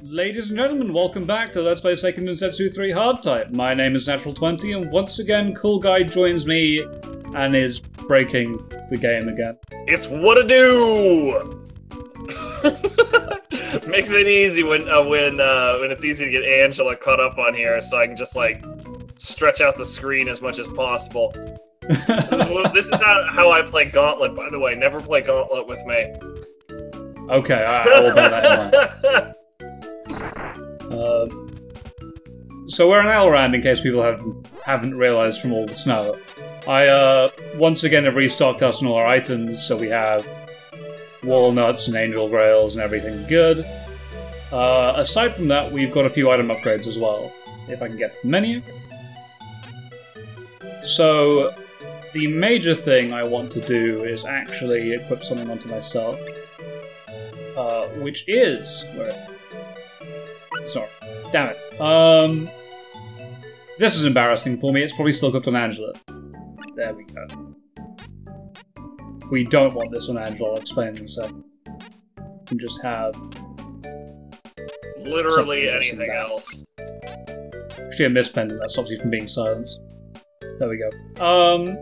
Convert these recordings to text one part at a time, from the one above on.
Ladies and gentlemen, welcome back to Let's Play Seiken Densetsu 3 Hard Type. My name is Natural20, and once again, Cool Guy joins me and is breaking the game again. It's what a do. Makes it easy when uh, when uh, when it's easy to get Angela caught up on here, so I can just like stretch out the screen as much as possible. this is, this is how, how I play Gauntlet, by the way. Never play Gauntlet with me. Okay, I I will bear that in mind. Uh, so we're in Alrand, in case people haven't haven't realized from all the snow. I uh, once again have restocked us on all our items, so we have walnuts and angel grails and everything good. Uh, aside from that, we've got a few item upgrades as well. If I can get the menu. So the major thing I want to do is actually equip something onto myself, uh, which is where. Sorry, damn it. Um, this is embarrassing for me. It's probably still cooked on Angela. There we go. We don't want this on Angela. I'll explain in a second. We can just have Literally anything else. actually a mispendant that stops you from being silenced. There we go. Um,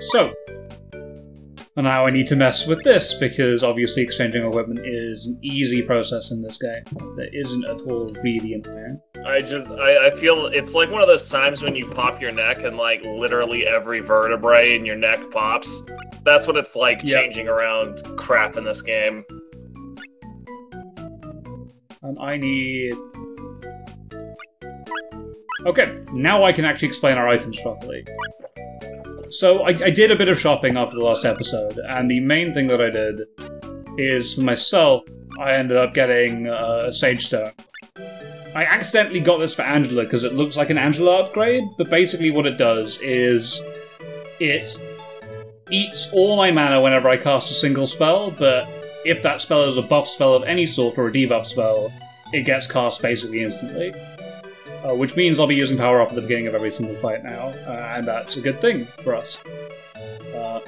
so and now I need to mess with this because obviously exchanging equipment is an easy process in this game. That isn't at all really annoying. I just I, I feel it's like one of those times when you pop your neck and like literally every vertebrae in your neck pops. That's what it's like Yeah. changing around crap in this game. And I need. Okay, now I can actually explain our items properly. So I, I did a bit of shopping after the last episode, and the main thing that I did is for myself, I ended up getting uh, a Sage Stone. I accidentally got this for Angela because it looks like an Angela upgrade, but basically what it does is it eats all my mana whenever I cast a single spell, but if that spell is a buff spell of any sort or a debuff spell, it gets cast basically instantly. Uh, which means I'll be using power up at the beginning of every single fight now, uh, and that's a good thing for us. Uh,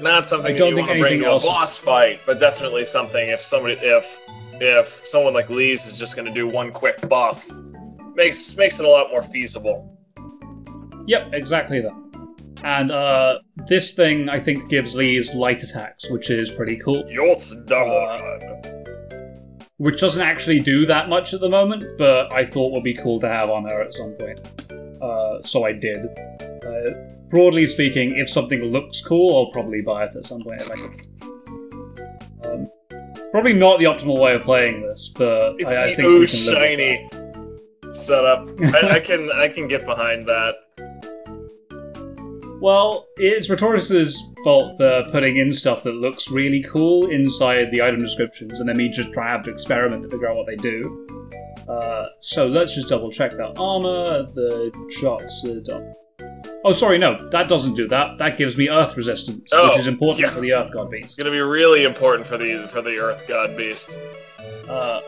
Not something I don't you think want to bring anything to else- a boss fight, but definitely something if somebody if if someone like Lee's is just going to do one quick buff, makes makes it a lot more feasible. yep, exactly that. And uh, this thing, I think, gives Lee's light attacks, which is pretty cool. Yots double. Which doesn't actually do that much at the moment, but I thought would be cool to have on her at some point. Uh, so I did. Uh, broadly speaking, if something looks cool, I'll probably buy it at some point if I can. Um, probably not the optimal way of playing this, but it's I, I think we ooh can live shiny setup. I, I can I can get behind that. Well, it's Retortus's fault for putting in stuff that looks really cool inside the item descriptions, and then me just try have to experiment to figure out what they do. Uh, so let's just double check that armor, the shots. The do- oh, sorry, no, that doesn't do that. That gives me earth resistance, Oh, which is important yeah. for the earth god beast. It's going to be really important for the for the Earth God Beast. Uh,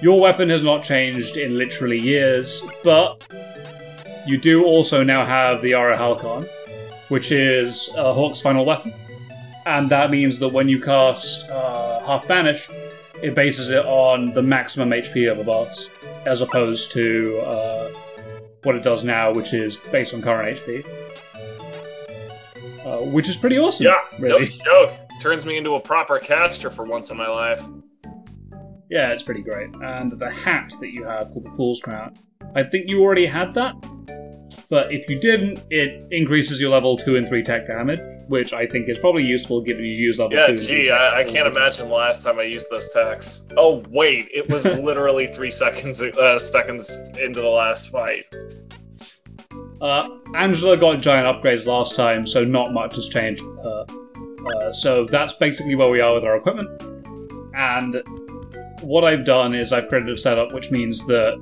your weapon has not changed in literally years, but you do also now have the Ara Halcon, which is uh, Hawk's final weapon. And that means that when you cast uh, Half Vanish, it bases it on the maximum HP of a boss, as opposed to uh, what it does now, which is based on current HP. Uh, which is pretty awesome, Yeah, really. no joke. Turns me into a proper caster for once in my life. Yeah, it's pretty great. And the hat that you have called the Fool's Crown. I think you already had that. But if you didn't, it increases your level 2 and 3 tech damage, which I think is probably useful given you use level 2 Yeah, and 3 gee, I, I can't imagine the last time I used those attacks. Oh wait, it was literally three seconds uh, seconds into the last fight. Uh, Angela got giant upgrades last time, so not much has changed with her. Uh, so that's basically where we are with our equipment. And what I've done is I've created a setup which means that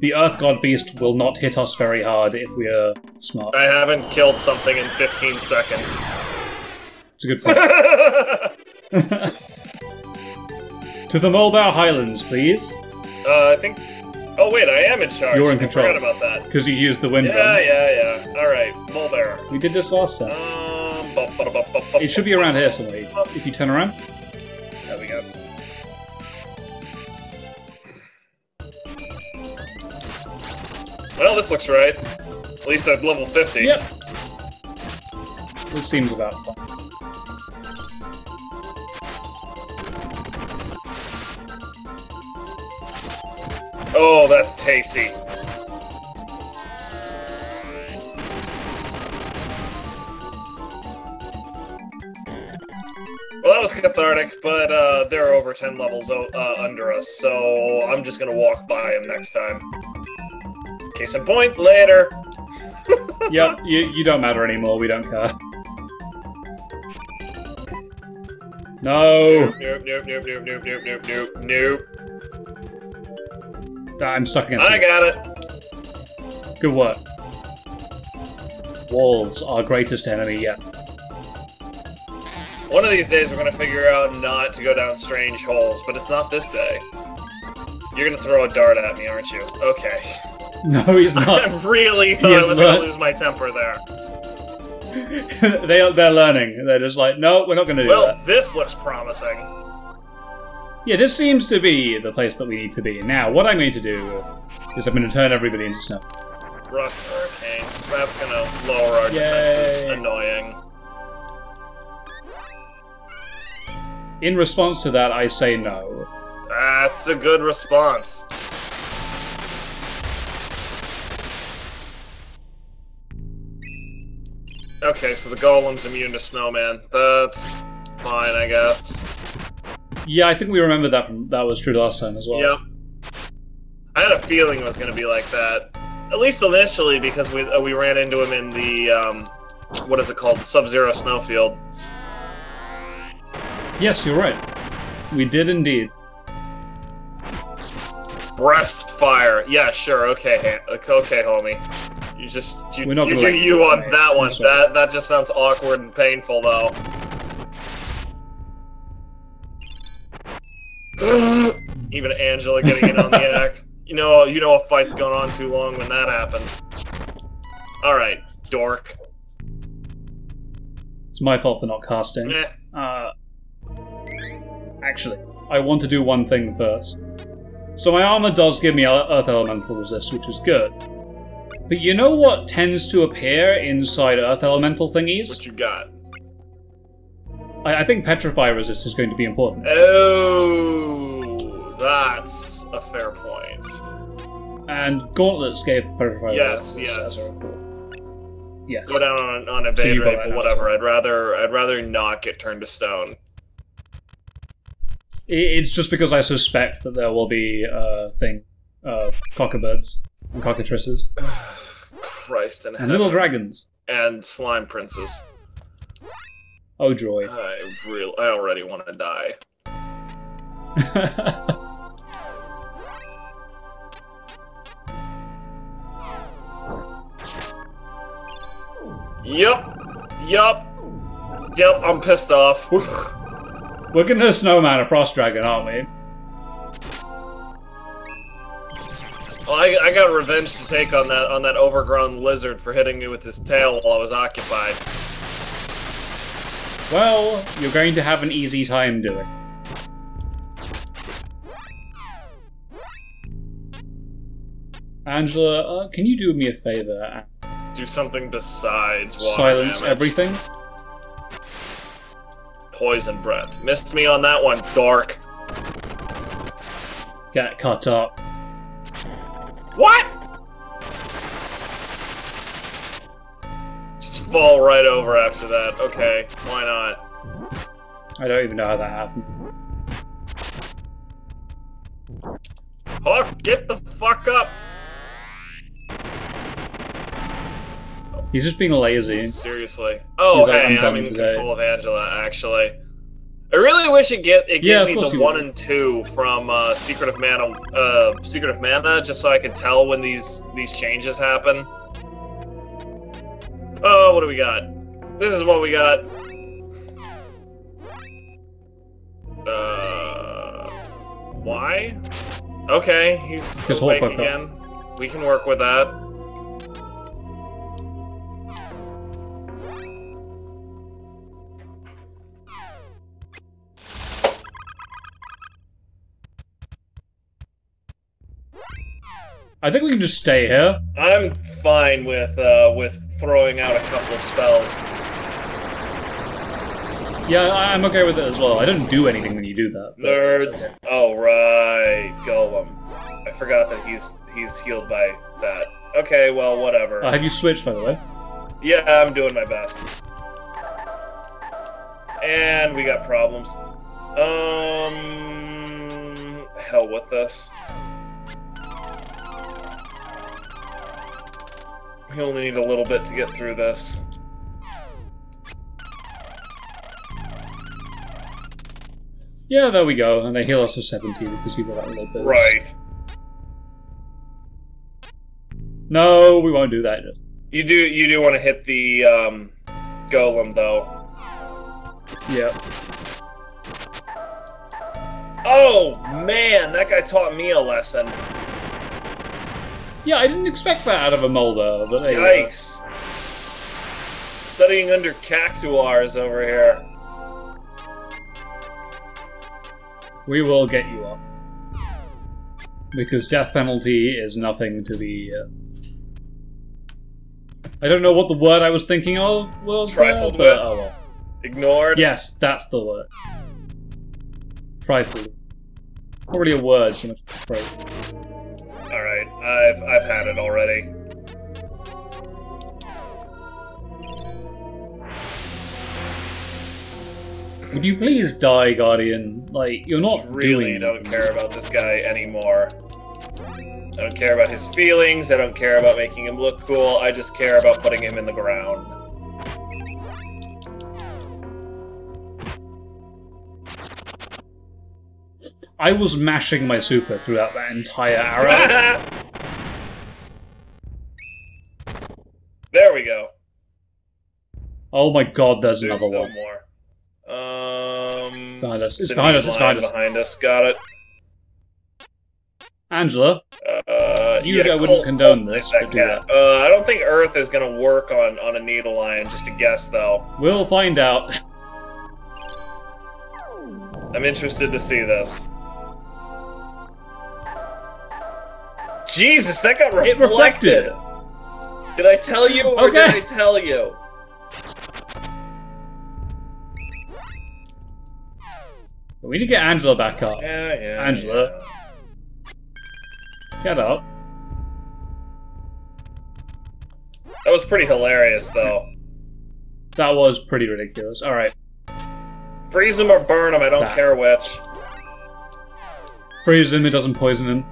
the Earth God Beast will not hit us very hard if we are smart. I haven't killed something in 15 seconds. It's a good point. to the Mulbau Highlands, please, Uh, I think. Oh wait, I am in charge. You're in I control. forgot about that. because you used the wind Yeah, gun. yeah, yeah. All right, Mulbear. We did this last time. Um, It should be around here somewhere. If you turn around, Well, this looks right. At least at level 50. Yep. This seems about fine. Oh, that's tasty. Well, that was cathartic, but uh, they're over 10 levels uh, under us, so I'm just gonna walk by them next time. Case in point, later. yep, you, you don't matter anymore, we don't care. No! Nope, nope, nope, nope, nope, nope, nope, nope, nope. I'm stuck against I it. got it. Good work. Walls, our greatest enemy yet. One of these days we're gonna figure out not to go down strange holes, but it's not this day. You're gonna throw a dart at me, aren't you? Okay. No, he's not. I really thought I was gonna lose my temper there. they are, they're learning. They're just like, no, we're not going to do Well, that. this looks promising. Yeah, this seems to be the place that we need to be. Now, what I'm going to do is I'm going to turn everybody into snow. Rust Hurricane. That's gonna lower our defenses. Yay. Annoying. In response to that, I say no. That's a good response. Okay, so the golem's immune to snowman. That's fine, I guess. Yeah, I think we remember that from that was true last time as well. Yep. I had a feeling it was going to be like that. At least initially, because we uh, we ran into him in the um, what is it called, Sub-Zero Snowfield. Yes, you're right. We did indeed. Breast fire. Yeah, sure. Okay, okay, homie. You just you, We're not you do you on that one. That that just sounds awkward and painful, though. Even Angela getting in on the act. You know, you know a fight's going on too long when that happens. All right, dork. It's my fault for not casting. Eh. Uh, actually, I want to do one thing first. So my armor does give me Earth Elemental resist, which is good. But you know what tends to appear inside Earth Elemental thingies? What you got? I, I think Petrify resist is going to be important. Oh, that's a fair point. And Gauntlets gave Petrify Yes, resist. yes. a- Yes. Go down on, on So evade you rate, that but now. whatever. I'd rather I'd rather not get turned to stone. It's just because I suspect that there will be uh thing, uh, cockabirds and cockatrices Christ in and little dragons. and slime princes. Oh joy! I real I already want to die. Yup. Yup. Yep, I'm pissed off. We're gonna snowman a frost dragon, aren't we? Well, I, I got revenge to take on that on that overgrown lizard for hitting me with his tail while I was occupied. Well, you're going to have an easy time doing. Angela, uh, can you do me a favor Do something besides silence damage. everything? Poison breath. Missed me on that one, Dark. Get cut up. What? Just fall right over after that. Okay, why not? I don't even know how that happened. Hawk, get the fuck up! He's just being lazy. Seriously. Oh, He's like, hey, "I'm I'm, in today." control of Angela, actually. I really wish it get it Yeah, gave me the one would. and two from uh, Secret of Mana, uh, Secret of Mana, just so I could tell when these these changes happen. Oh, what do we got? This is what we got. Uh, why? Okay, he's awake again. We can work with that. I think we can just stay here. I'm fine with uh, with throwing out a couple of spells. Yeah, I'm okay with it as well. I don't do anything when you do that. Nerds. okay. Oh right, Golem. I forgot that he's he's healed by that. Okay, well whatever. Uh, have you switched, by the way? Yeah, I'm doing my best. And we got problems. Um, hell with this. We only need a little bit to get through this. Yeah, there we go. And they heal us for 17 because you got that little bit. Right. No, we won't do that. You do you do want to hit the um, golem though. Yeah. Oh man, that guy taught me a lesson. Yeah, I didn't expect that out of a Mulder, but there. Yikes. Studying under cactuars over here. We will get you up. Because death penalty is nothing to be. Uh... I don't know what the word I was thinking of was. there, Trifled but, with? Oh well. Ignored. Yes, that's the word. Trifle. Not really a word so much as a phrase. Right, I've I've had it already. Would you please die, Guardian? Like, you're not really doing don't care about this guy anymore. I don't care about his feelings. I don't care about making him look cool. I just care about putting him in the ground. I was mashing my super throughout that entire arrow. there we go. oh my god, there's There's another one. more. Um, Behind us. It's behind us. It's behind us. Behind us. Got it. Angela, Uh, Usually I wouldn't condone this, that do cat. Uh, I don't think Earth is gonna work on on a needle lion. Just a guess, though. we'll find out. I'm interested to see this. Jesus, that got It reflected. reflected. Did I tell you or did Okay. I tell you? We need to get Angela back up. Yeah, yeah. Angela. yeah. Get up. That was pretty hilarious, though. That was pretty ridiculous. Alright. Freeze him or burn him, I don't That. care which. Freeze him, it doesn't poison him.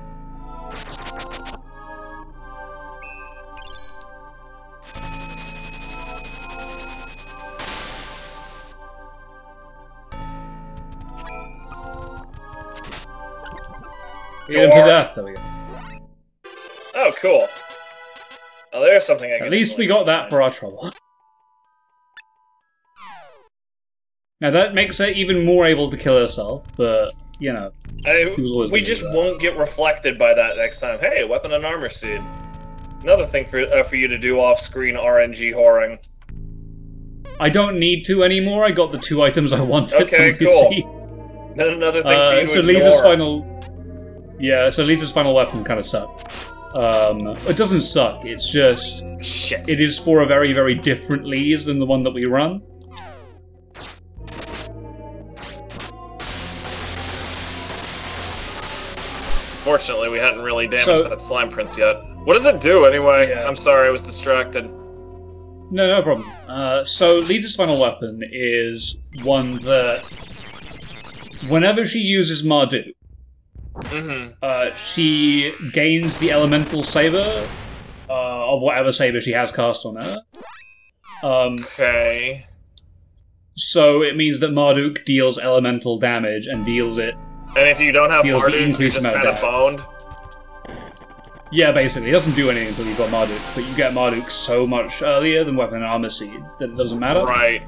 Eat him to death. There we go. Oh, cool. Oh, there's something I can At least we got that for our trouble. Now that makes her even more able to kill herself, but you know, I, always we just won't get reflected by that next time. Hey, weapon and armor seed. Another thing for uh, for you to do off screen RNG whoring. I don't need to anymore. I got the two items I wanted Okay, cool. Then another thing for Uh, you to so ignore. Lisa's final, yeah. So Lisa's final weapon kind of sucked. Um, it doesn't suck. It's just Shit. it is for a very very different Lise than the one that we run. Fortunately, we hadn't really damaged So- that slime prince yet. What does it do anyway? Yeah. I'm sorry, I was distracted. No, no problem. Uh, so Lisa's final weapon is one that, whenever she uses Marduk, Mm-hmm. uh, she gains the elemental saber uh, of whatever saber she has cast on her. Um, Okay. so it means that Marduk deals elemental damage and deals it. And if you don't have Marduk, you're just kind of boned. Yeah, basically, it doesn't do anything until you've got Marduk, but you get Marduk so much earlier than weapon and armor seeds that it doesn't matter. Right.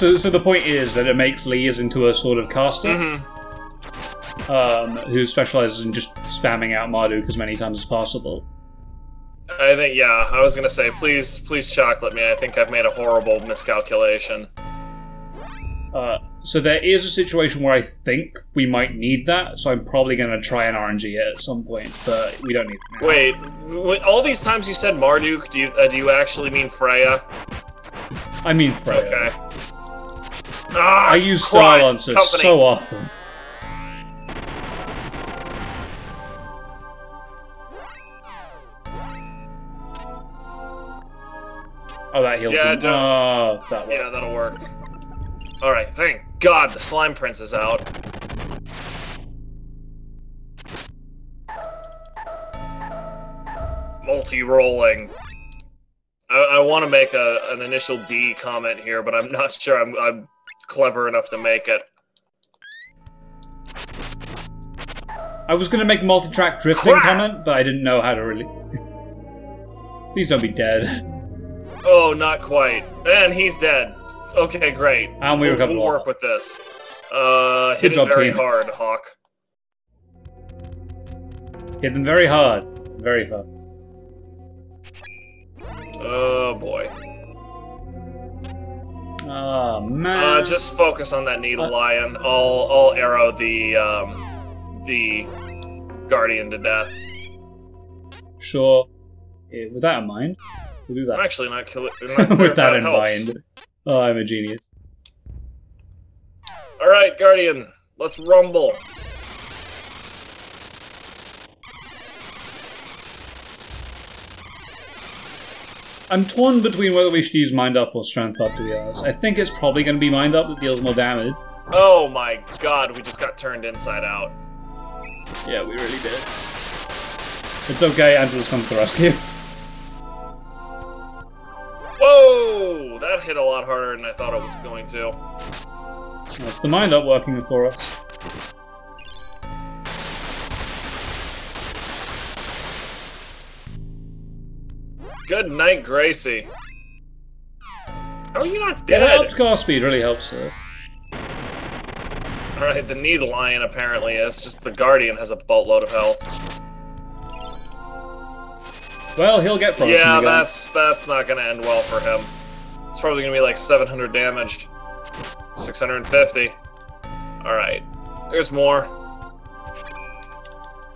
So, so the point is that it makes Lise into a sort of caster. Mm-hmm. um, who specializes in just spamming out Marduk as many times as possible. I think, yeah, I was gonna say, please, please chocolate me. I think I've made a horrible miscalculation. Uh, so there is a situation where I think we might need that, so I'm probably going to try an RNG at some point, but we don't need it now. Wait, all these times you said Marduk, do you uh, do you actually mean Freya? I mean Freya. Okay. Ah, I use company. so often. Oh, that heals Yeah, Oh, that yeah, that'll work. All right, thank God the slime prince is out. Multi-rolling. I, I want to make a, an initial D comment here, but I'm not sure I'm, I'm clever enough to make it. I was going to make multi-track drifting Crap! comment, but I didn't know how to really... Please don't be dead. Oh, not quite. And he's dead. Okay, great. And we we'll, we'll work with this. Uh, hit Good job, very team. hard, Hawk. Hit them very hard. Very hard. Oh boy. Oh, man. Uh, just focus on that needle Uh, lion. I'll I'll arrow the um the guardian to death. Sure. Yeah, with that in mind, we'll do that. I'm actually not killing. With that in helps. mind. Oh, I'm a genius. All right, guardian. Let's rumble. I'm torn between whether we should use Mind Up or Strength Up, to be honest. I think it's probably going to be Mind Up that deals more damage. Oh my god, we just got turned inside out. Yeah, we really did. It's okay, Angela's come to the rescue. Whoa, that hit a lot harder than I thought it was going to. That's the Mind Up working for us. Good night, Gracie. Oh, How are you not Yeah, dead? helped car speed really helps. All right, the needle lion apparently is. Just the guardian has a boatload of health. Well, he'll get frozen Yeah, that's that's not gonna end well for him. It's probably gonna be like 700 damage, 650. All right, there's more.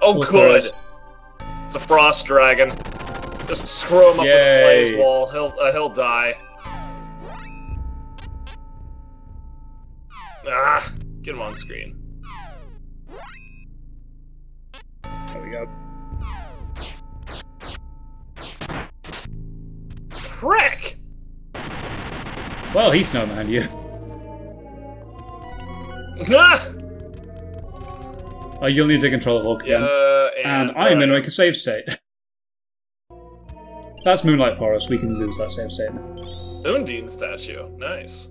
Oh, What's good. those? It's a frost dragon. Just screw him up with a Yay. blaze wall. He'll uh, he'll die. Ah, get him on screen. There we go. Prick! Well, he's snowman you. Ah! Oh, you'll need to control the Hulk again. Yeah, and and, I'm uh, in make a save state. That's Moonlight Forest. We can lose that same state now. Undine statue. Nice.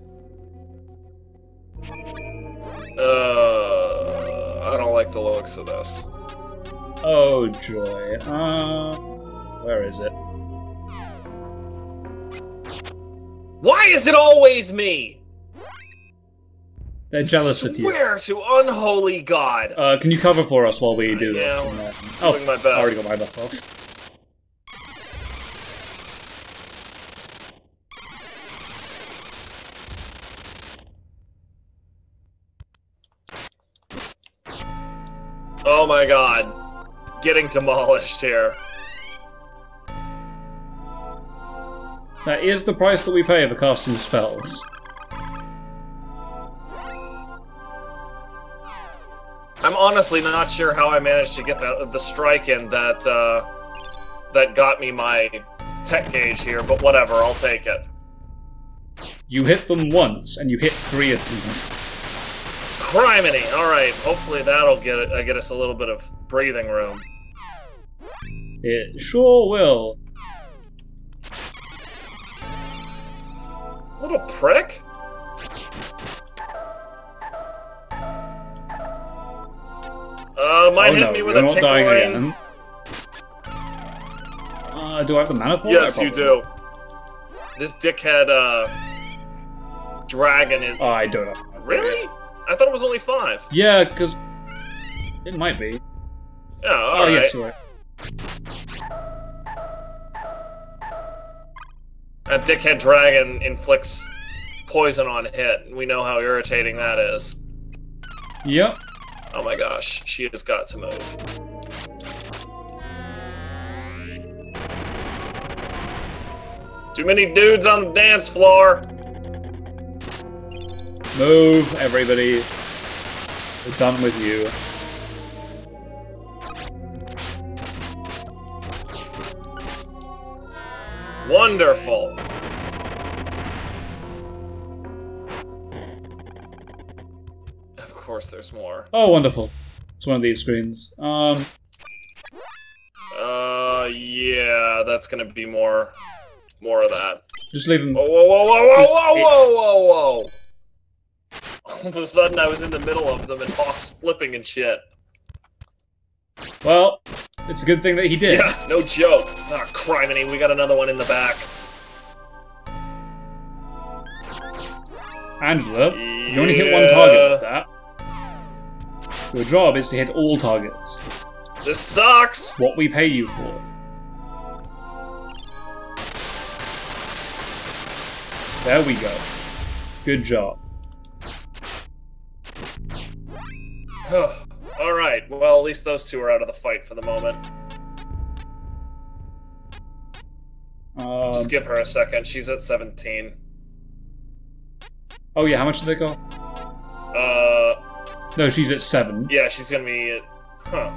Uh, I don't like the looks of this. Oh joy. Uh, where is it? Why is it always me? They're jealous of you. Swear to unholy God. Uh, can you cover for us while we do Yeah, this? Uh, oh, doing my best. I already got my buff off. Oh my God. Getting demolished here. That is the price that we pay for casting spells. I'm honestly not sure how I managed to get the the strike in that uh, that got me my tech gauge here, but whatever, I'll take it. You hit them once, and you hit three of them. Criminy! Alright, hopefully that'll get it, uh, get us a little bit of breathing room. It sure will. Little prick? Uh, might oh hit no, me with a again. Uh, do I have the mana for? Yes, you do. This dickhead, uh, dragon is. Oh, I don't know. really? I thought it was only five. Yeah, because it might be. Yeah, oh alright. yes, you're right. That dickhead dragon inflicts poison on hit, and we know how irritating that is. Yep. Oh my gosh, she has got to move. Too many dudes on the dance floor. Move, everybody. We're done with you. Wonderful. Of course there's more. Oh, wonderful. It's one of these screens. Um... Uh, yeah, that's gonna be more... More of that. Just leave him... Whoa, whoa, whoa, whoa, whoa, whoa, whoa, whoa! All of a sudden, I was in the middle of them and Hawk's flipping and shit. Well, it's a good thing that he did. Yeah, no joke. Ah, criminy, we got another one in the back. Angela, you only hit one target with that. Your job is to hit all targets. This sucks! What we pay you for. There we go. Good job. Alright, well, at least those two are out of the fight for the moment. Um, Just give her a second, she's at 17. oh yeah, how much did they go? Uh, No, she's at seven. yeah, she's gonna be at... Huh.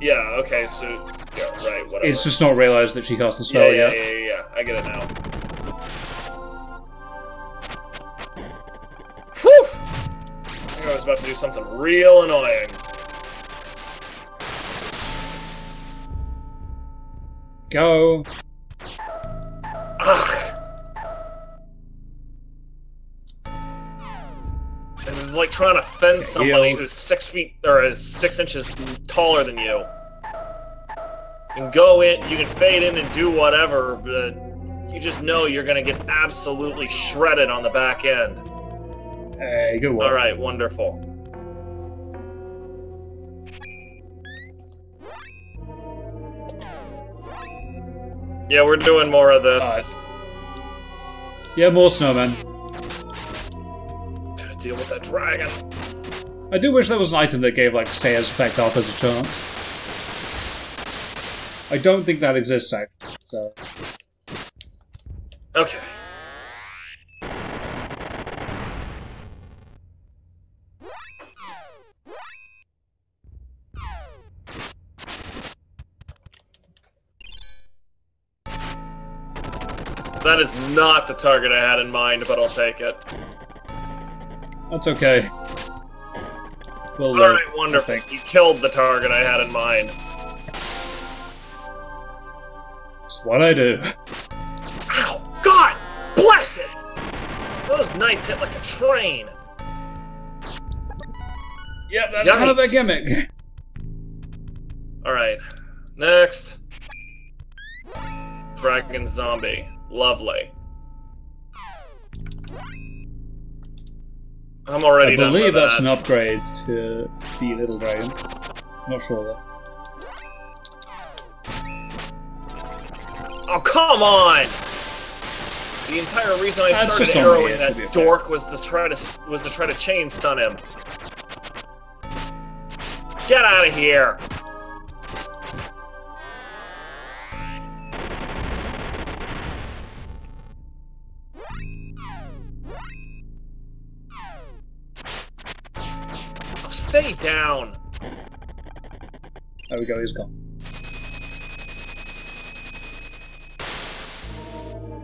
Yeah, okay, so... Yeah, right, whatever. It's just not realized that she cast the Yeah, spell yeah, yet. yeah, yeah, yeah, I get it now. I was about to do something real annoying. Go. Ugh. This is like trying to fend somebody who's six feet or is six inches taller than you. You can go in, you can fade in and do whatever, but you just know you're gonna get absolutely shredded on the back end. Hey, good work. All right, wonderful. Yeah, we're doing more of this. Yeah, more snowmen. Gotta deal with that dragon. I do wish there was an item that gave like stairs effect off as a chance. I don't think that exists actually. So Okay. That is not the target I had in mind, but I'll take it. that's okay. We'll live. Alright, wonderful. You killed the target I had in mind. It's what I do. Ow! God! Bless it! Those knights hit like a train. Yep, that's kind of a gimmick. Alright. Next. Dragon zombie. Lovely. I'm already I believe that's that. an upgrade to the little dragon. Not sure though. Oh come on! The entire reason I That's started just on me, arrowing that could be okay. dork was to try to was to try to chain stun him. Get out of here! Stay down. There we go, he's gone.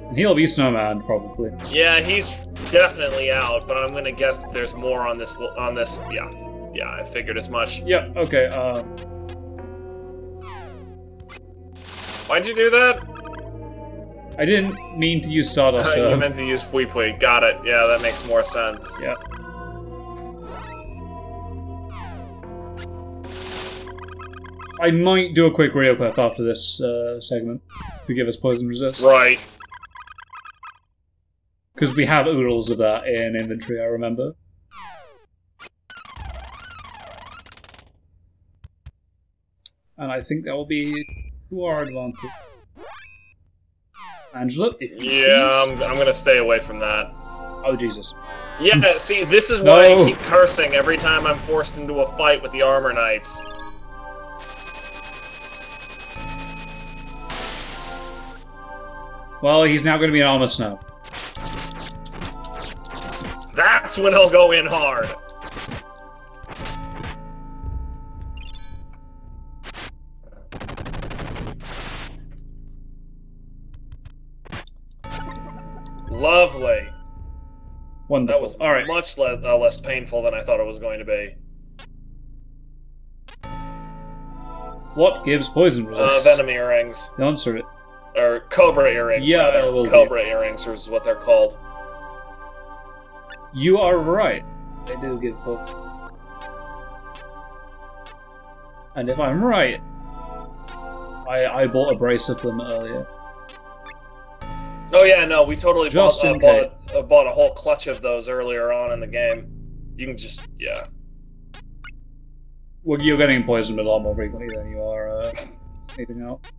And he'll be snowman probably. Yeah, he's definitely out, but I'm gonna guess that there's more on this. On this, yeah, yeah. I figured as much. Yeah, okay, uh Why'd you do that? I didn't mean to use Stardust. you uh, meant to use Pui Pui. Got it. Yeah, that makes more sense. yeah. I might do a quick clip after this uh, segment to give us poison resist. Right. Because we have oodles of that in inventory, I remember. And I think that will be to our advantage. Angela, if you Yeah, please. I'm, I'm gonna stay away from that. Oh Jesus! Yeah, see, this is why No. I keep cursing every time I'm forced into a fight with the Armor Knights. Well, he's now going to be an armor snow. That's when he'll go in hard. Lovely. Wonderful. That was all right. much le- uh, less painful than I thought it was going to be. What gives poison Uh, resist? venom earrings. Answer is Or cobra earrings, Yeah, rather. it will be. Cobra earrings is what they're called. you are right. They do give poison. And if I'm right, I I bought a brace of them earlier. Oh yeah, no, we totally Just bought, uh, in bought, uh, bought a whole clutch of those earlier on in the game. You can just, yeah. Well, you're getting poisoned a lot more frequently than you are uh, anything else.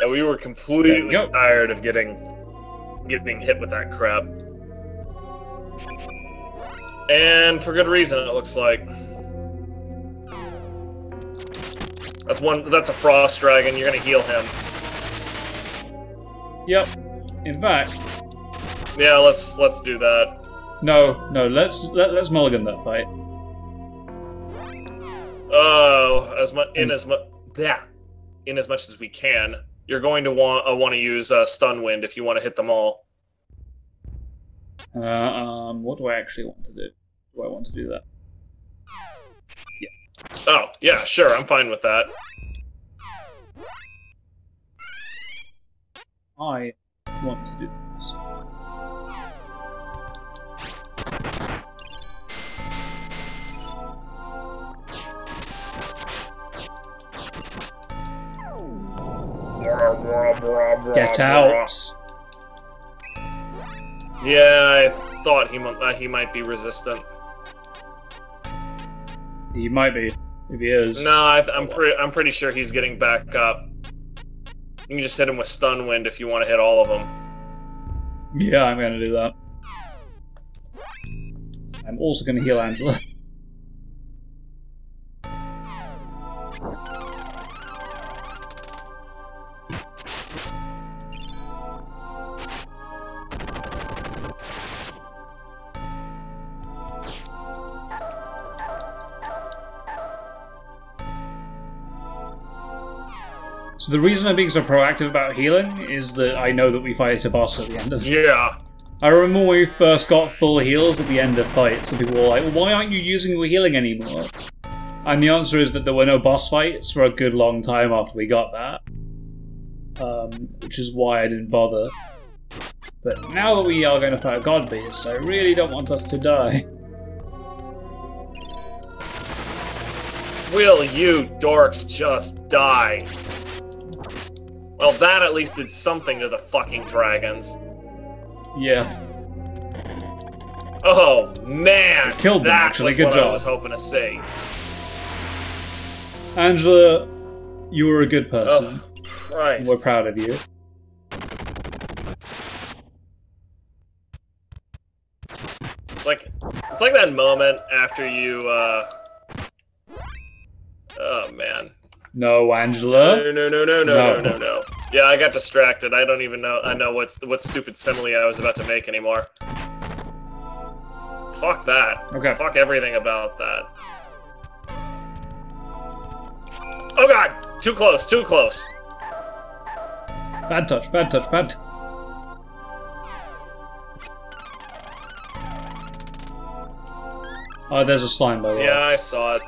Yeah, we were completely tired of getting getting hit with that crap. And for good reason, it looks like. That's one. That's a frost dragon. You're gonna heal him. Yep. In fact, Yeah, let's let's do that. no, no. Let's let, let's mulligan that fight. Oh, as much in as much yeah, in as much as we can. You're going to want uh, want to use uh, stun wind if you want to hit them all. Uh, um, what do I actually want to do? Do I want to do that? Oh yeah, sure. I'm fine with that. I want to do Get out! Yeah, I thought he might uh, he might be resistant. He might be. If he is. No, I th- I'm pretty I'm pretty sure he's getting back up. You can just hit him with stun wind if you want to hit all of them. Yeah, I'm gonna do that. I'm also gonna heal Angela. So the reason I'm being so proactive about healing is that I know that we fight a boss at the end of Yeah. I remember when we first got full heals at the end of fights, and people were like, why aren't you using your healing anymore? And the answer is that there were no boss fights for a good long time after we got that. Um, which is why I didn't bother. But now that we are going to fight god beast, I really don't want us to die. Will you dorks just die? Well, that at least did something to the fucking dragons. Yeah. Oh man, Killed them, that actually. was Good what job. I was hoping to see. Angela, you were a good person. Oh, Christ. We're proud of you. It's like it's like that moment after you. uh... Oh man. No, Angela. No, no, no, no, no, No. no, no. Yeah, I got distracted. I don't even know. I know what's what stupid simile I was about to make anymore. Fuck that. Okay. Fuck everything about that. Oh god! Too close, too close. Bad touch, bad touch, bad. Oh, there's a slime by the way. Yeah, I saw it.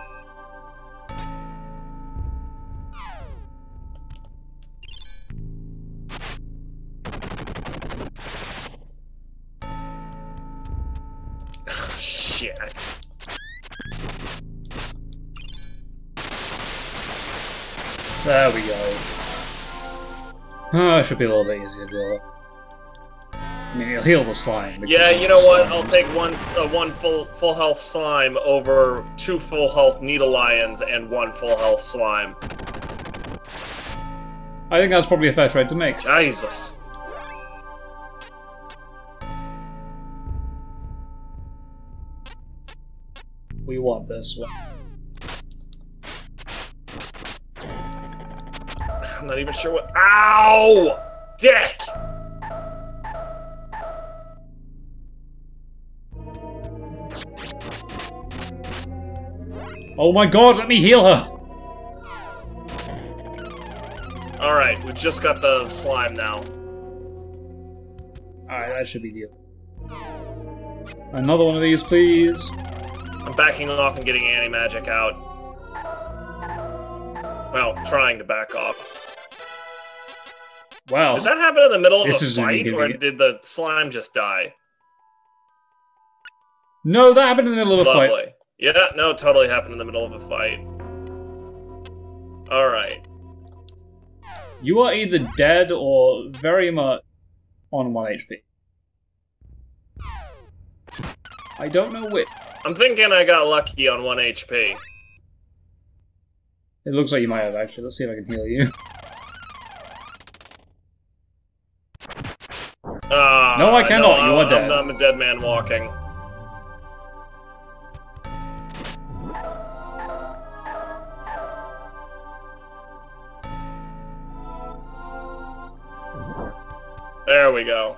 There we go. Oh, it should be a little bit easier to. I mean, he'll heal the slime. Yeah, you know what? Slime. I'll take one uh, one full full health slime over two full health needle lions and one full health slime. I think that's probably a fair trade to make. Jesus. We want this one. I'm not even sure what. Ow! Dick! Oh my god, let me heal her! Alright, we just got the slime now. Alright, that should be deal. Another one of these, please. I'm backing off and getting anti-magic out. Well, trying to back off. Wow. Did that happen in the middle of This a fight, or did the slime just die? No, that happened in the middle of a fight. Yeah, no, it totally happened in the middle of a fight. Alright. You are either dead or very much on 1 HP. I don't know which. I'm thinking I got lucky on 1 HP. It looks like you might have actually. Let's see if I can heal you. Ah, No, I cannot. no, You are I'm- dead. I'm a dead man walking. There we go.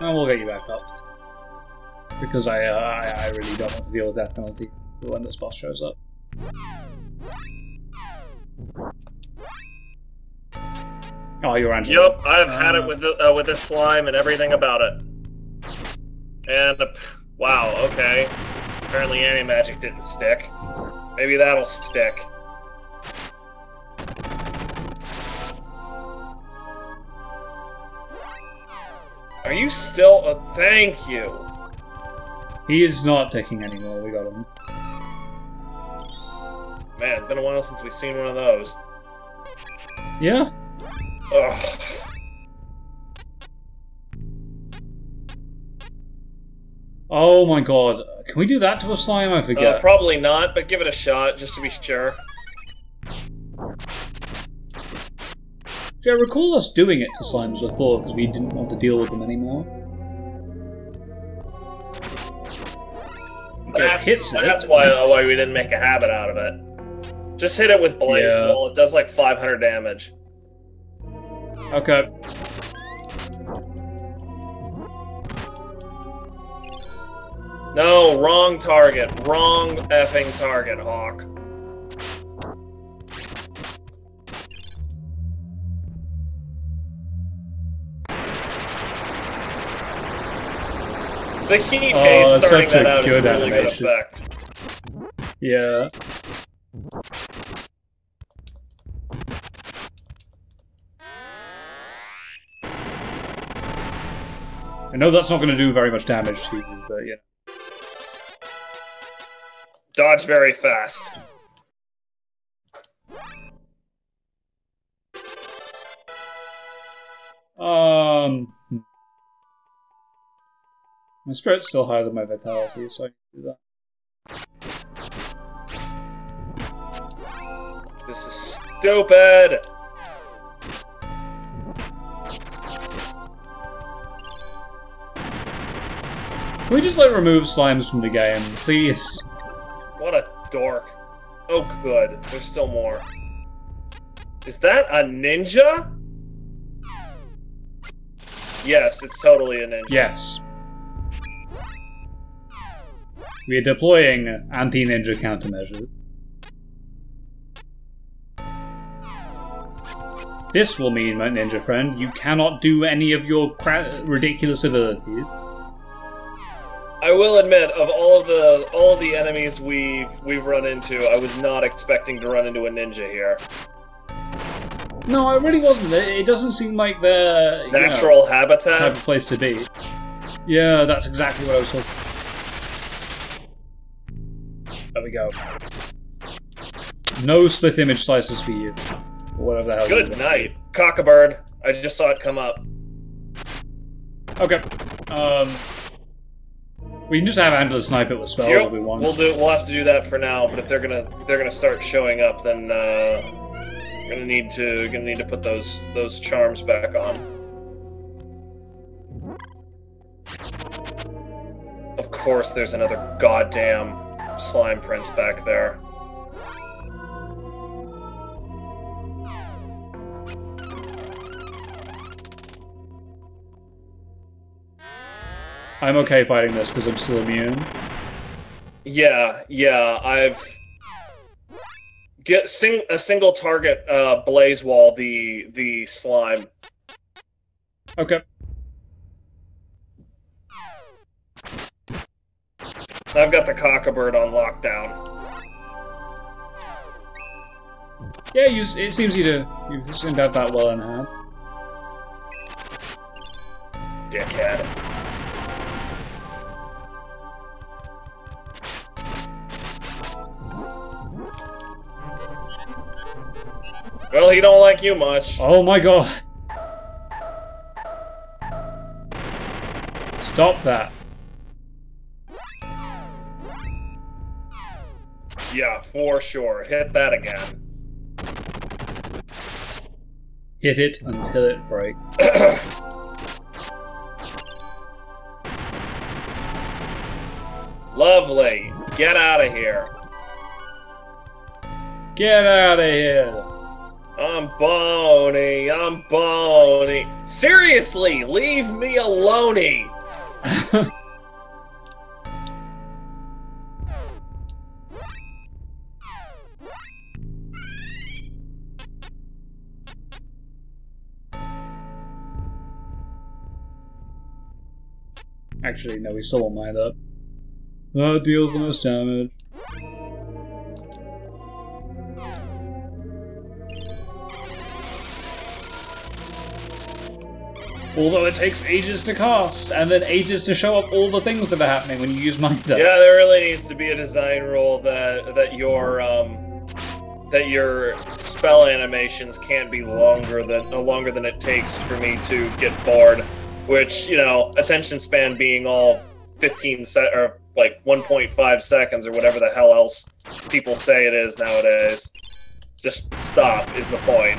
And we'll get you back up. Because I, uh, I, I really don't want to deal with that penalty when this boss shows up. Oh, you're Angela. Yep, I've had it Uh, with the, uh, with this slime and everything about it. And uh, wow, okay. Apparently, anti magic didn't stick. Maybe that'll stick. Are you still? Uh, thank you. He is not taking anymore. We got him. Man, it's been a while since we've seen one of those. Yeah. Ugh. Oh my god. Can we do that to a slime? I Uh, forget. probably not, but give it a shot just to be sure. Yeah, I recall us doing it to slimes before because we didn't want to deal with them anymore. It That's, hits it. that's why why we didn't make a habit out of it. Just hit it with blade. Yeah. Well, it does like 500 damage. Okay. No, wrong target. Wrong effing target, Hawk. The heat Oh, haze starting that out is good really good effect. Yeah. I know that's not going to do very much damage to you, but yeah. Dodge very fast. Um. My spirit's still higher than my vitality, so I can do that. This is stupid. Can we just like remove slimes from the game, please? What a dork. Oh, good. There's still more. Is that a ninja? Yes, it's totally a ninja. Yes. We are deploying anti-ninja countermeasures. This will mean, my ninja friend, you cannot do any of your ridiculous abilities. I will admit, of all of the all of the enemies we've we've run into, I was not expecting to run into a ninja here. No, it really wasn't. It it doesn't seem like the Natural type habitat. of place to be. Yeah, that's exactly what I was talking. There we go. No split image slices for you. Whatever the hell. Good night, cockabird. I just saw it come up. Okay. Um. We can just have Angela snipe it with spells Yep, if we want. we'll do. We'll have to do that for now. But if they're gonna they're gonna start showing up, then uh, we're gonna need to gonna need to put those those charms back on. Of course there's another goddamn slime prince back there. I'm okay fighting this because I'm still immune. Yeah, yeah, I've get sing a single target uh, blaze wall the the slime. Okay. I've got the cockabird on lockdown. Yeah, you, it seems you to you've seemed to have that well in hand. Dickhead. Well, he don't like you much. Oh my god! Stop that. Yeah, for sure. Hit that again. Hit it until it breaks. Lovely. Get out of here. Get out of here! I'm bony. I'm bony. Seriously, leave me alone. Actually, no, we still won't mind that. That deals the most damage. Although it takes ages to cast, and then ages to show up all the things that are happening when you use Minder. Yeah, there really needs to be a design rule that that your um that your spell animations can't be longer than no longer than it takes for me to get bored. Which you know, attention span being all 15 set or like 1.5 seconds or whatever the hell else people say it is nowadays. Just stop is the point.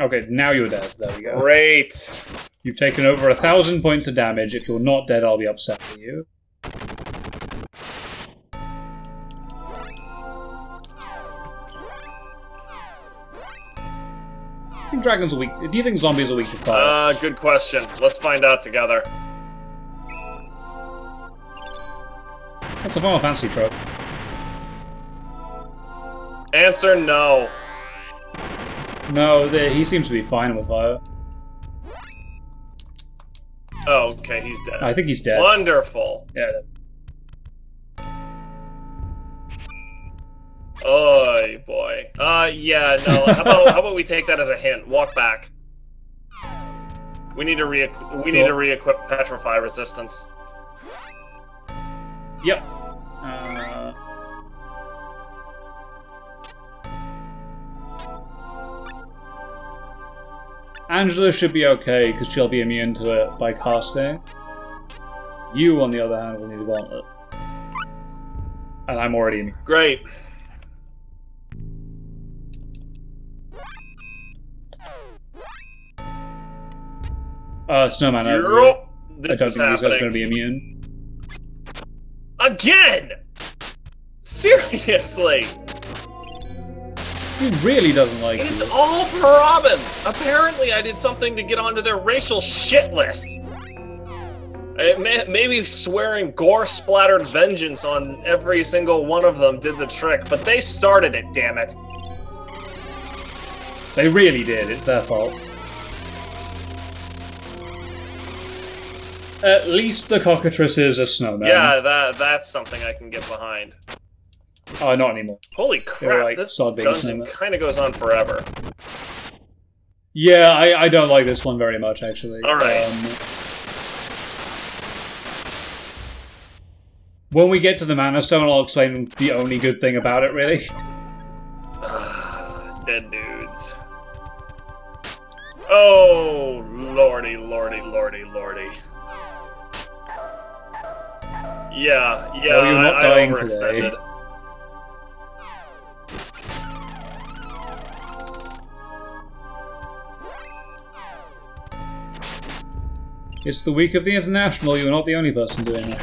Okay, now you're dead. There we go. Great. You've taken over a thousand points of damage. If you're not dead, I'll be upset with you. I think dragons are weak. Do you think zombies are weak to fire? Uh, good question. Let's find out together. That's a Final Fantasy trope. Answer no. No, the, he seems to be fine with fire. Oh, okay, he's dead. I think he's dead. Wonderful. Yeah. Oh boy. Uh, yeah, no. How about how about we take that as a hint? Walk back. We need to re we need to re-equip petrify resistance. Yep. Angela should be okay because she'll be immune to it by casting. You, on the other hand, will need a gauntlet. And I'm already immune. Great. Uh, Snowman, I, Yep. I This don't is think these guys are going to be immune. again. Seriously, He really doesn't like it. it's you. all Parabans. Apparently, I did something to get onto their racial shit list. It may, maybe swearing gore-splattered vengeance on every single one of them did the trick, but they started it. Damn it. They really did. It's their fault. At least the cockatrice is a snowman. Yeah, that that's something I can get behind. Oh, not anymore. Holy crap! like this dungeon kind of goes on forever. Yeah, I, I don't like this one very much, actually. All right. Um, when we get to the Mana Stone, I'll explain the only good thing about it, really. Dead dudes. Oh, lordy, lordy, lordy, lordy. Yeah, yeah, you're not I, I overextended. today. It's the week of the International, you're not the only person doing it.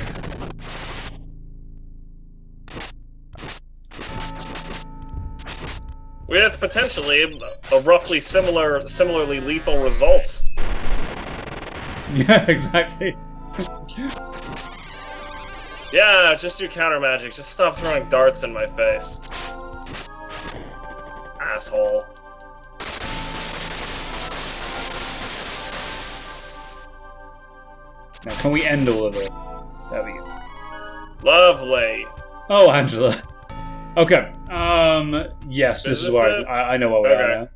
With potentially a roughly similar, similarly lethal results. Yeah, exactly. Yeah, just do counter magic. Just stop throwing darts in my face. Asshole. Now, can we end all of it? There we go. Lovely. Oh, Angela. Okay. Um. Yes, this Is is, where? I, I, know where we Okay. are now.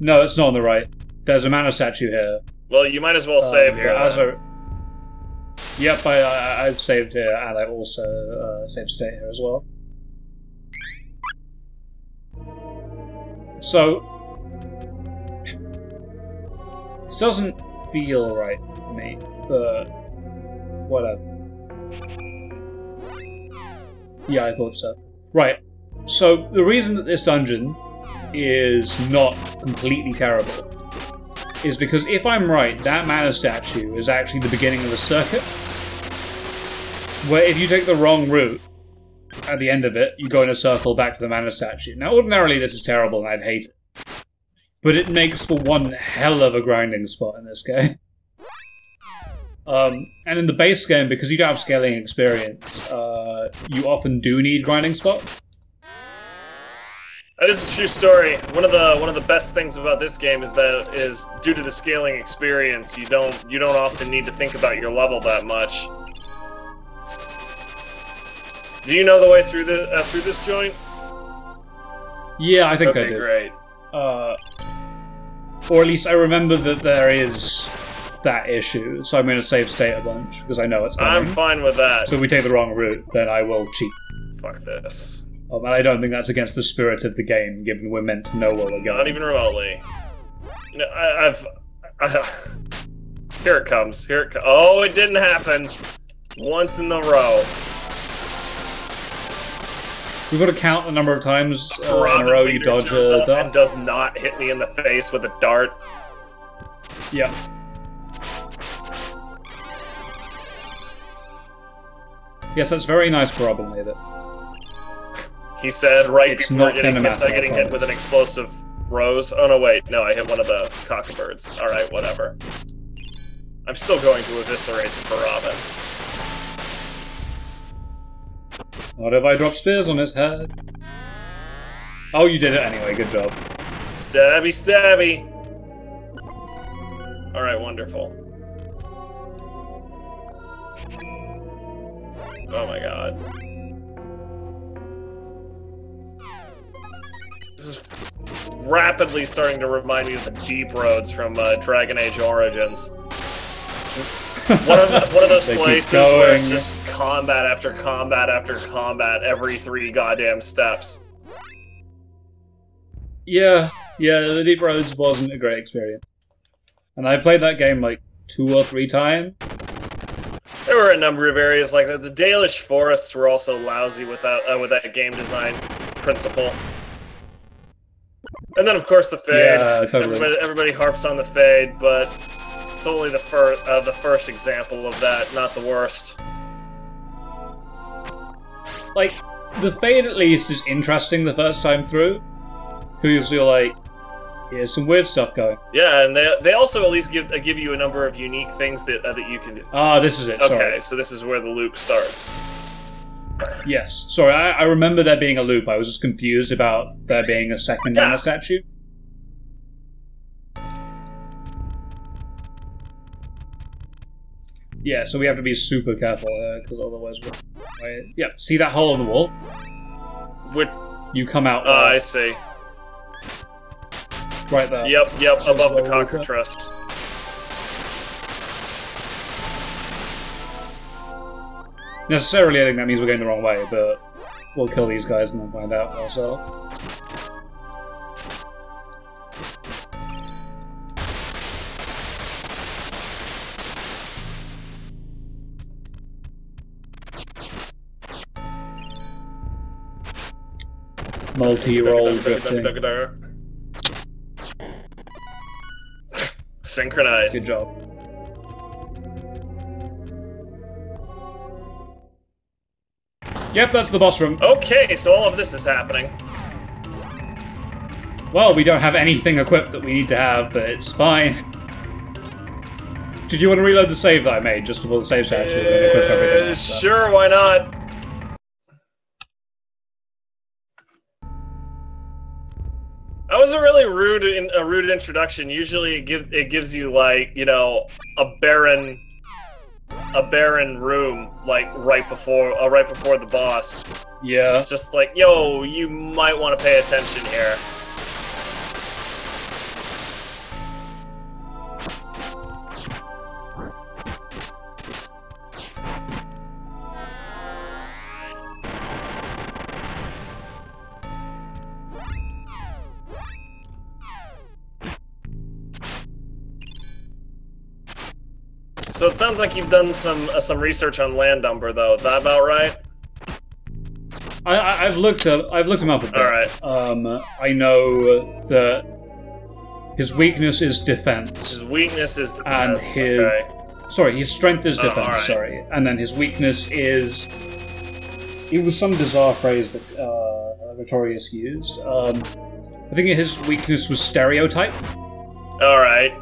No, it's not on the right. There's a mana statue here. Well, you might as well Um, save here. as a- Yep, I, I, I've saved here, and I also uh, saved state here as well. So, this doesn't feel right me, but whatever. Yeah, I thought so. Right. So the reason that this dungeon is not completely terrible is because if I'm right, that mana statue is actually the beginning of a circuit. Where if you take the wrong route at the end of it, you go in a circle back to the mana statue. Now, ordinarily, this is terrible and I'd hate it. But it makes for one hell of a grinding spot in this game. Um, and in the base game, because you don't have scaling experience, uh, you often do need grinding spot. That is a true story. One of the one of the best things about this game is that is due to the scaling experience, you don't you don't often need to think about your level that much. Do you know the way through the uh, through this joint? Yeah, I think I okay, do. great. uh, or at least I remember that there is that issue. So I'm going to save state a bunch because I know it's I'm fine with that. So if we take the wrong route, then I will cheat. Fuck this. Um, and I don't think that's against the spirit of the game, given we're meant to know where we're going. Not even remotely. Know, I, I've. I, here it comes. Here it comes. Oh, it didn't happen. Once in the row. We've got to count the number of times uh, in a row you dodge a dart. and does not hit me in the face with a dart. Yeah. Yes, that's very nice, Robin Leader. He said right It's before not getting, hit, uh, getting hit with an explosive rose. Oh no, wait, no, I hit one of the cockabirds. All right, whatever. I'm still going to eviscerate the Robin. What if I drop spears on his head? Oh, you did it anyway. Good job. Stabby, stabby. All right, wonderful. Oh my god. This is rapidly starting to remind me of the deep roads from uh, Dragon Age Origins. One of, one of those They places where it's just combat after combat after combat every three goddamn steps. Yeah, yeah, the Deep Roads wasn't a great experience. And I played that game like two or three times. There were a number of areas like that. The Dalish forests were also lousy with that uh, with that game design principle. And then, of course, the fade. Yeah, totally. Everybody, everybody harps on the fade, but it's only the first uh, the first example of that, not the worst. Like, the Fade at least is interesting the first time through. Because you're like, here's some weird stuff going. Yeah, and they, they also at least give uh, give you a number of unique things that uh, that you can do. Ah, this is it. Okay, Sorry. so this is where the loop starts. Yes. Sorry, I, I remember there being a loop. I was just confused about there being a second Yeah. statue. Yeah, so we have to be super careful here, because otherwise we're... Right. Yeah, see that hole in the wall? Which, You come out uh, I see. right there. Yep, yep, above the trust. Necessarily, I think that means we're going the wrong way, but we'll kill these guys and then find out ourselves. multi-rolls. Synchronized. Good job. Yep, that's the boss room. Okay, so all of this is happening. Well, we don't have anything equipped that we need to have, but it's fine. Did you want to reload the save that I made just before the save actually uh, equip everything? Uh, sure, why not? That was a really rude, in, a rude introduction. Usually, it, give, it gives you like you know a barren, a barren room like right before, uh, right before the boss. Yeah. It's just like, yo, you might want to pay attention here. So it sounds like you've done some uh, some research on Landumber, though. Is that about right? I, I've looked up. I've looked him up a bit. All right. Um, I know that his weakness is defense. His weakness is defense. And his- Okay. Sorry, his strength is Oh, defense. Sorry, and then his weakness is. It was some bizarre phrase that uh, Victorious used. Um, I think his weakness was stereotype. All right.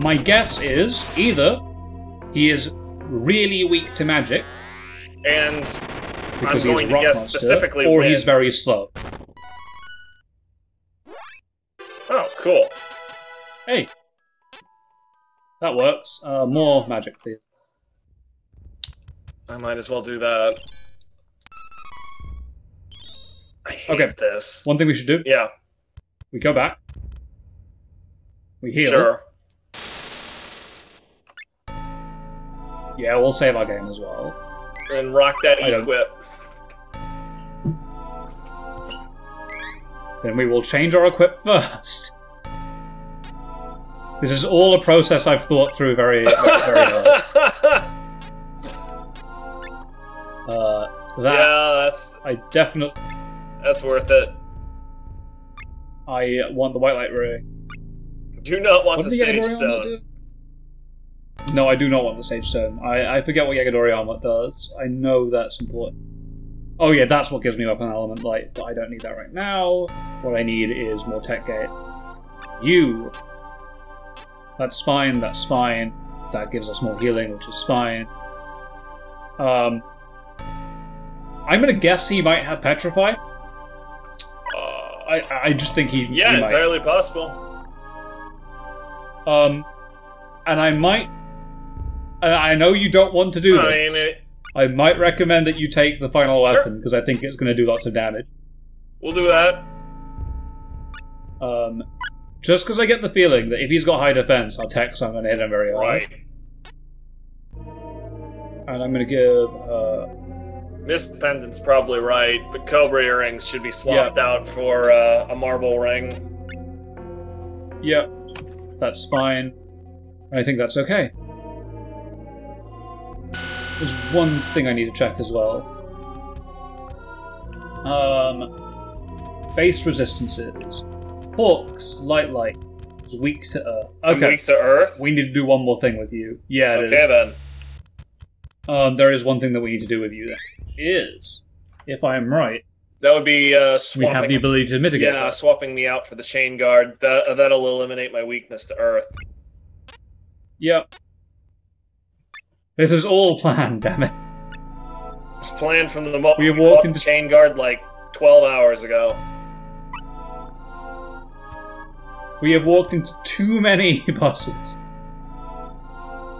My guess is either he is really weak to magic And because I'm he's going to guess monster, specifically or when. he's very slow. Oh, cool. Hey, that works. Uh, more magic, please. I might as well do that. I hate Okay. this. One thing we should do: Yeah, we go back, we heal. sure. Yeah, we'll save our game as well. And rock that I don't- equip. Then we will change our equip first. This is all a process I've thought through very, very, hard. Uh, that yeah, that's I definitely that's worth it. I want the white light ray. Do not want What the sage stone. No, I do not want the Sage Stone. I, I forget what Yagadori Armlet does. I know that's important. Oh yeah, that's what gives me weapon element light, but I don't need that right now. What I need is more tech gate. You. That's fine, that's fine. That gives us more healing, which is fine. Um I'm gonna guess he might have petrify. Uh, I I just think he, yeah, he entirely possible. Um, and I might. And I know you don't want to do I this. mean, it, I might recommend that you take the final Sure. weapon because I think it's going to do lots of damage. we'll do that. Um, just because I get the feeling that if he's got high defense, our techs aren't going to hit him very hard. Right. And I'm going to give. Uh, Miss Pendant's probably right, but Cobra earrings should be swapped out for uh, a marble ring. yeah, that's fine. I think that's okay. There's one thing I need to check as well. Um, base resistances. Hawks, light light, is weak to earth. Okay, Weak to Earth. we need to do one more thing with you. Yeah, it is. okay then. Um, there is one thing that we need to do with you. Then. Is, if I am right, That would be uh, we have the ability to mitigate. yeah, that. swapping me out for the chain guard. That, uh, that'll eliminate my weakness to Earth. Yep. This is all planned, damn it. It's planned from the moment We we walked into chain guard like 12 hours ago. We have walked into too many bosses.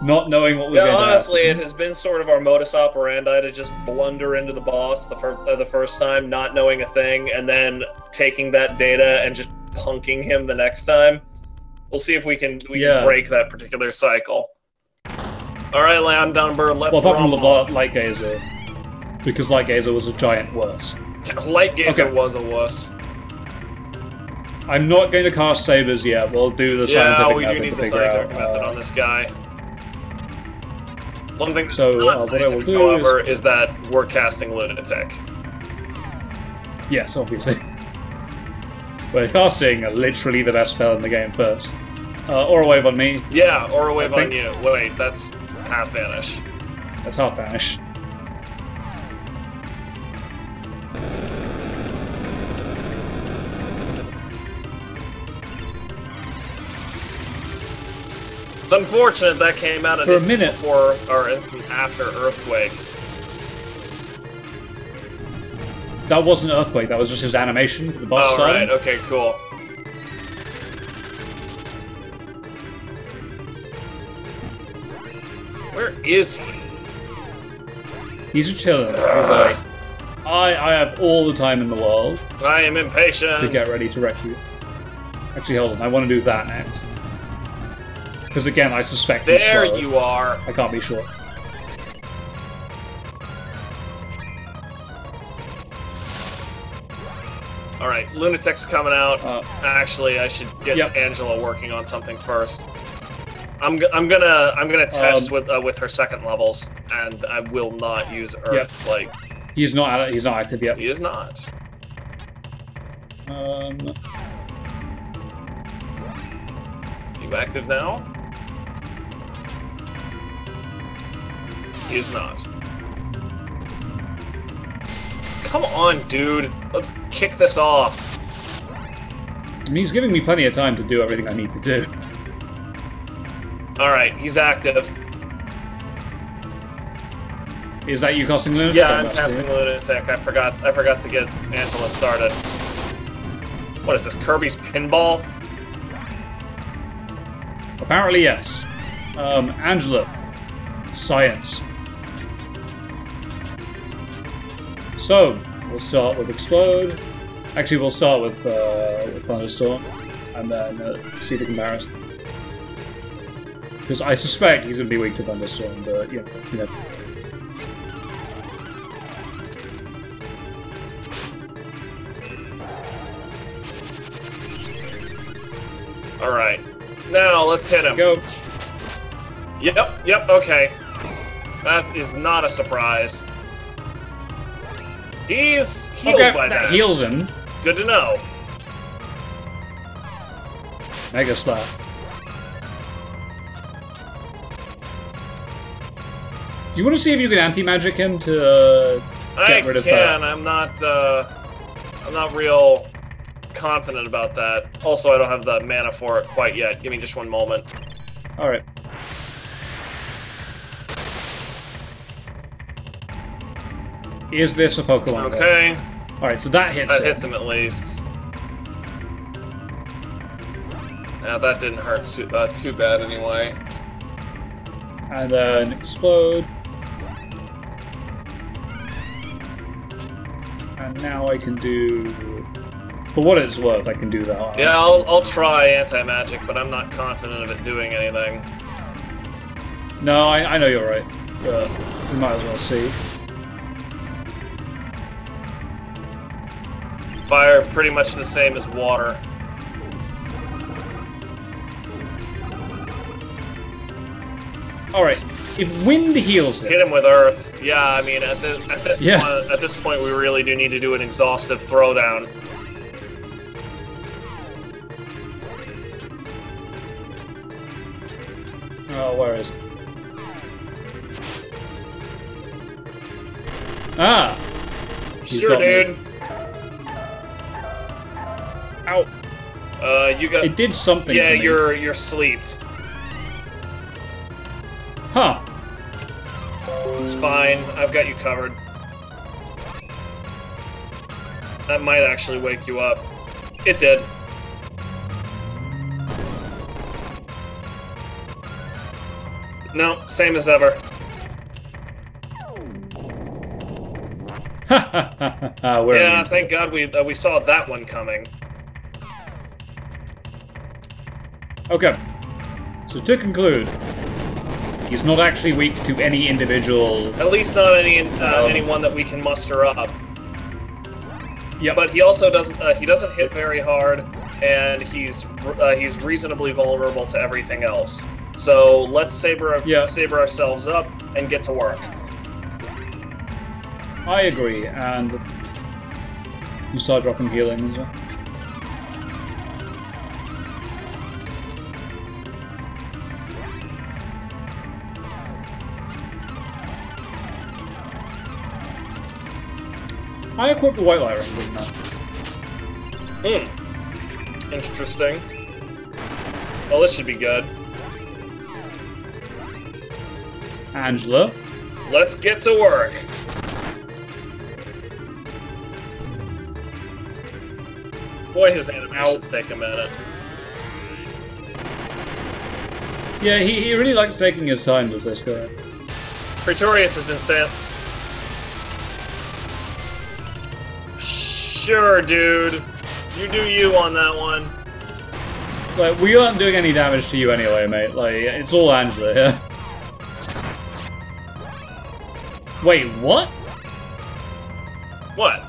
Not knowing what was Yeah, going honestly, to it has been sort of our modus operandi to just blunder into the boss the, fir- uh, the first time, not knowing a thing, and then taking that data and just punking him the next time. We'll see if we can we Yeah. can break that particular cycle. All right, Landumber, let's Well, apart from Light Gazer. Because Light Gazer was a giant worse. Light Gazer Okay. was a wuss. I'm not going to cast Sabers yet. We'll do the Yeah, scientific we do method need the scientific out. method uh, on this guy. One thing that's So, uh, what I will do however, is... that we're casting Lunatic. Yes, obviously. We're casting literally the best spell in the game first. Uh, Aura Wave on me. Yeah, Aura Wave on you. Wait, that's half vanish. That's half vanish. It's unfortunate that came out for a minute before or instant after earthquake. That wasn't earthquake. That was just his animation for the boss. Side. Okay. Cool. Where is he? He's a chiller. He's like, I, I have all the time in the world I am impatient. to get ready to wreck you. Actually, hold on, I want to do that next. Because again, I suspect he's There you are. I can't be sure. All right, Lunatic's coming out. Uh, Actually, I should get Yep. Angela working on something first. I'm, I'm gonna I'm gonna test Um, with uh, with her second levels, and I will not use Earth. Like he's not he's not active yet. he is not. Um, you active now? He is not. Come on, dude. Let's kick this off. I mean, he's giving me plenty of time to do everything I need to do. All right, he's active. Is that you casting Lunatic? Yeah, I'm casting lunatic. I forgot. I forgot to get Angela started. What is this? Kirby's pinball? Apparently, yes. Um, Angela, science. So, we'll start with Explode. Actually, we'll start with, uh, with Thunderstorm, and then uh, see the comparison. Because I suspect he's going to be weak to Thunderstorm, but, you know, you know. All right. Now let's hit him. Go. Yep. Yep. Okay. That is not a surprise. He's healed Okay, by that that. heals him. Good to know. Mega Slap. Do you want to see if you can anti-magic him to uh, I Get rid of can. that. I can. I'm not. Uh, I'm not real confident about that. Also, I don't have the mana for it quite yet. Give me just one moment. Alright. Is this a Pokemon? Okay. Alright, so that hits That him. hits him at least. Now that didn't hurt su- uh, too bad anyway. And then explode. And now I can do... For what it's worth, I can do that. Yeah, I'll, I'll try anti-magic, but I'm not confident of it doing anything. No, I, I know you're right. But we might as well see. Fire, pretty much the same as water. Alright, if wind heals Hit him... him with earth. Yeah, I mean, at this at this Yeah. point, at this point, we really do need to do an exhaustive throwdown. Oh, where is it? Ah! He's sure, got me. dude. Ow! Uh, you got. It did something yeah, you're you're sleeped. Huh. It's fine. I've got you covered. That might actually wake you up. It did. No, same as ever. Where yeah, thank God we uh, we saw that one coming. Okay. So to conclude, he's not actually weak to any individual. At least not any uh, No. anyone that we can muster up. Yeah, But he also doesn't uh, he doesn't hit very hard, and he's uh, he's reasonably vulnerable to everything else. So let's saber Yeah. saber ourselves up and get to work. I agree, and you start dropping healing as well. I equipped the white light ring, didn't I? Hmm. Interesting. Well, this should be good. Angela. Let's get to work. Boy, his animations take a minute. Yeah, he, he really likes taking his time, does this guy? Pretorius has been sent. Sure, dude. You do you on that one. Like, we aren't doing any damage to you anyway, mate. Like, it's all Angela here. Wait, what? What?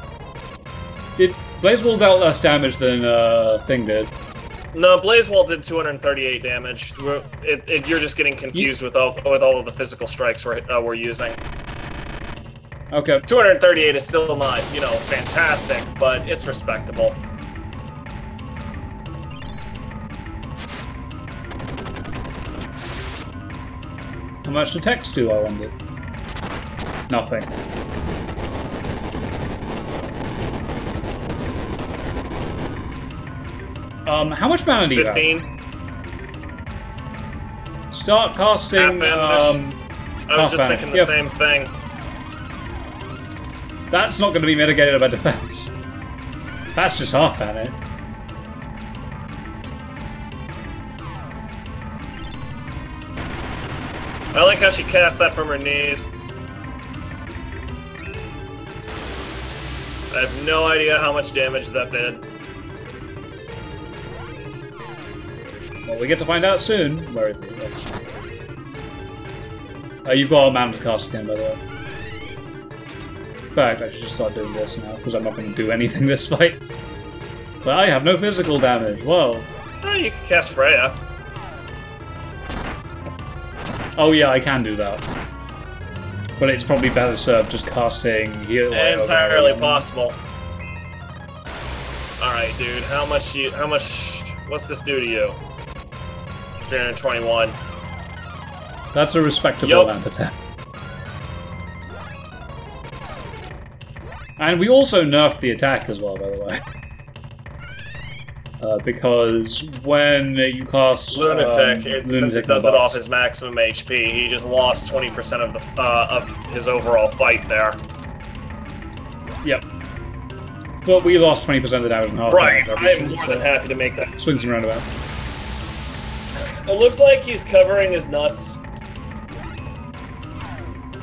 Did Blazewall dealt less damage than uh, Thing did? No, Blazewall did 238 damage. It, it, you're just getting confused with all with all of the physical strikes we're, uh, we're using. Okay. 238 is still not, you know, fantastic, but it's respectable. How much to text do, I wonder? Nothing. Um, how much mana do you have? 15. Start casting, um... I was just thinking the Yep. same thing. That's not going to be mitigated by defense. That's just half mana. I like how she cast that from her knees. I have no idea how much damage that did. Well, we get to find out soon. Where is it? Oh, you've got a to cast again, by the way. Fact, I should just start doing this now, because I'm not going to do anything this fight. But I have no physical damage. well. Oh, you can cast Freya. Oh yeah, I can do that. But it's probably better served just casting heal. Entirely possible. Alright, dude, how much you how much what's this do to you? 321. That's a respectable Yup. amount of damage. And we also nerfed the attack as well, by the way. Uh, because when you cast Lunatic, um, it, since it does it off his maximum HP, he just lost 20% of the uh, of his overall fight there. Yep. But we lost 20% of the damage in half. Right, damage, I'm more so than happy to make that. Swings and roundabout. It looks like he's covering his nuts.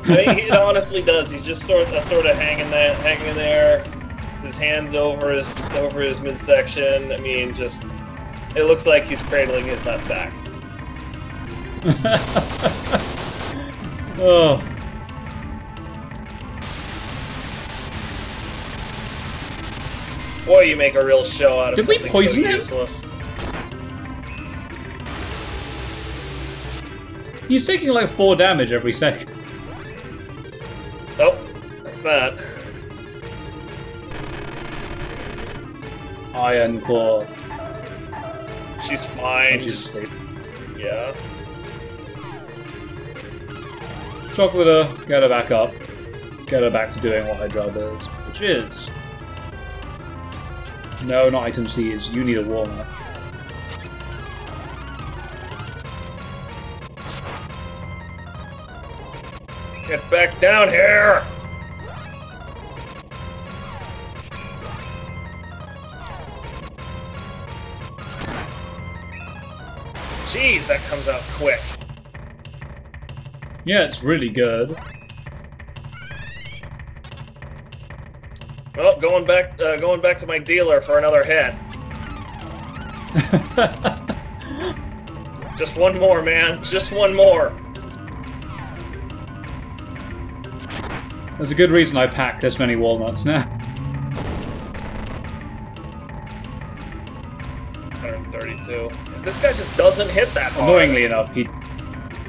It honestly does. He's just sort of, sort of hanging there, hanging there, his hands over his over his midsection. I mean, just it looks like he's cradling his nutsack. oh. Boy, you make a real show out of Did we poison so him? useless. He's taking like 4 damage every second. That's that. Iron Claw. She's fine. She's Just, asleep. yeah. Chocolate, uh, get her back up. Get her back to doing what her job is, which is. No, not item C, is You need a walnut. Get back down here! Jeez, that comes out quick. Yeah, it's really good. Well, going back, uh, going back to my dealer for another hit. Just one more, man. Just one more. There's a good reason I pack this many walnuts now. Doesn't hit that hard. Annoyingly enough, he.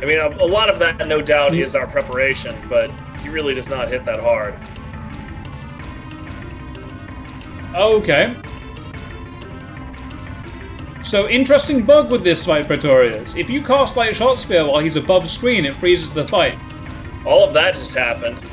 I mean, a, a lot of that, no doubt, is our preparation, but he really does not hit that hard. Okay. So, interesting bug with this fight, Pretorius. If you cast Light Shot Spear while he's above screen, it freezes the fight. All of that just happened.